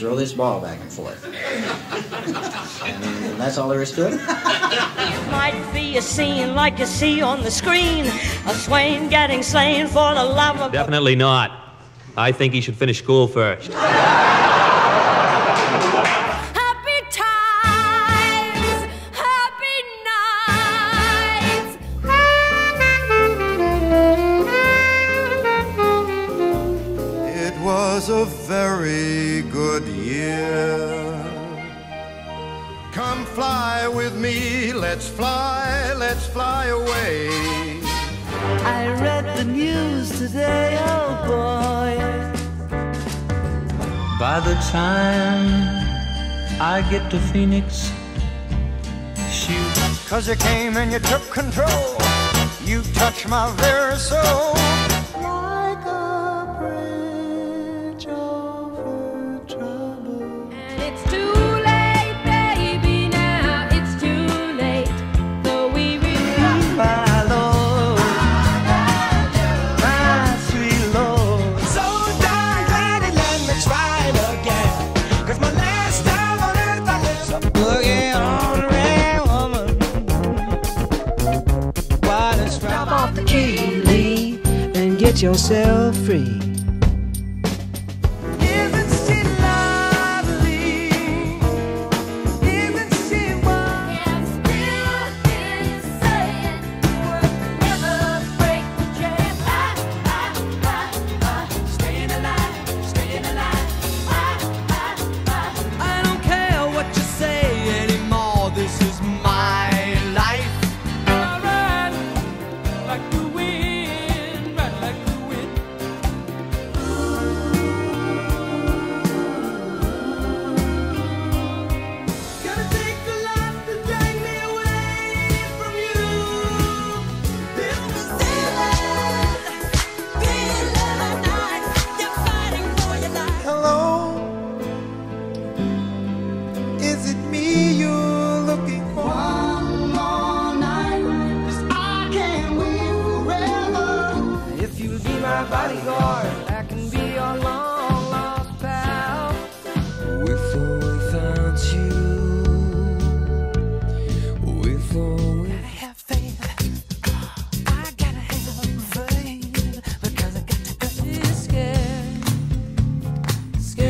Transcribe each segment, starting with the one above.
throw this ball back and forth. and that's all there is to it. it might be a scene like you see on the screen a swain getting slain for the love of. Definitely not. I think he should finish school first. a very good year. Come fly with me, let's fly, let's fly away. I read the news today, oh boy. By the time I get to Phoenix, shoot. Cause you came and you took control, you touched my very soul. Set yourself free.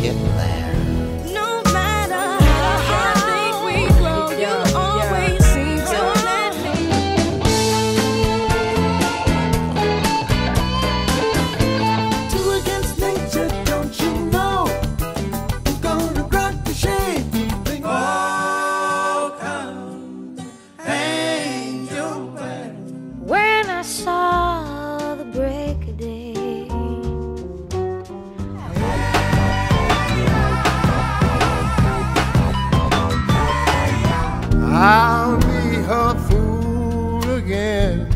getting there. I'll be her fool again.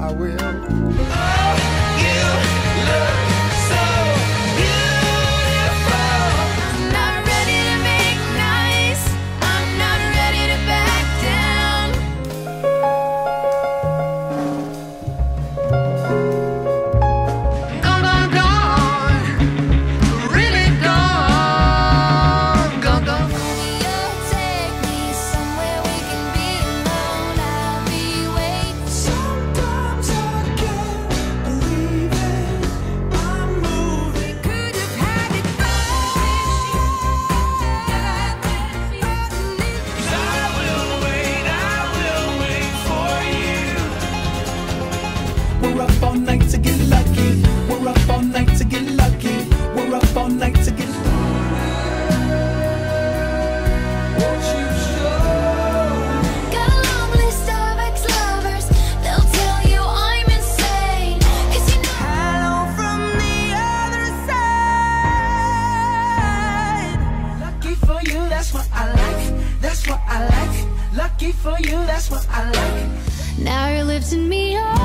I will. For you, that's what I like. Now you're lifting me up